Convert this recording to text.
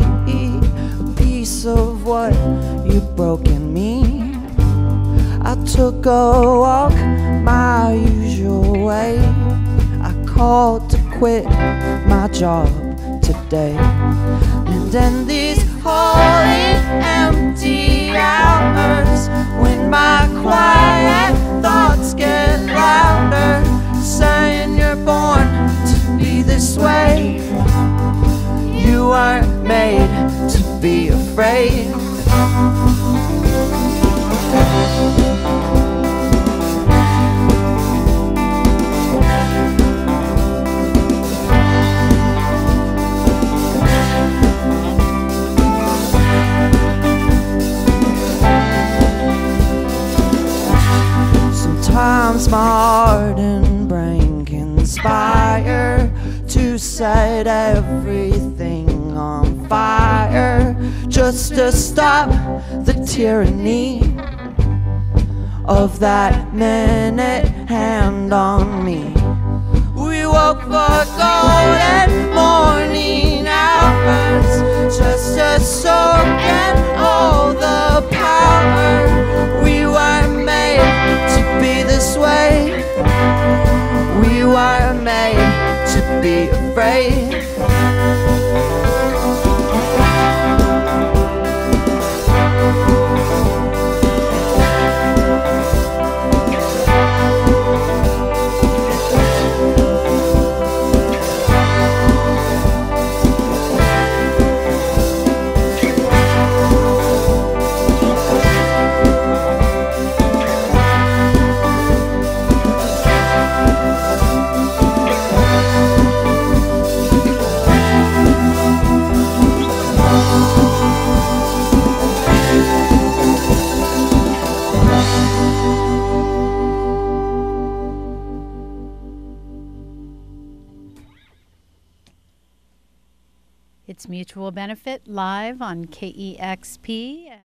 a piece of what you broke in me. I took a walk my usual way. I called to quit my job today. And then these holy to be afraid. Sometimes my heart and brain conspire to set everything on fire just to stop the tyranny of that minute hand on me. We woke for golden It's Mutual Benefit live on KEXP.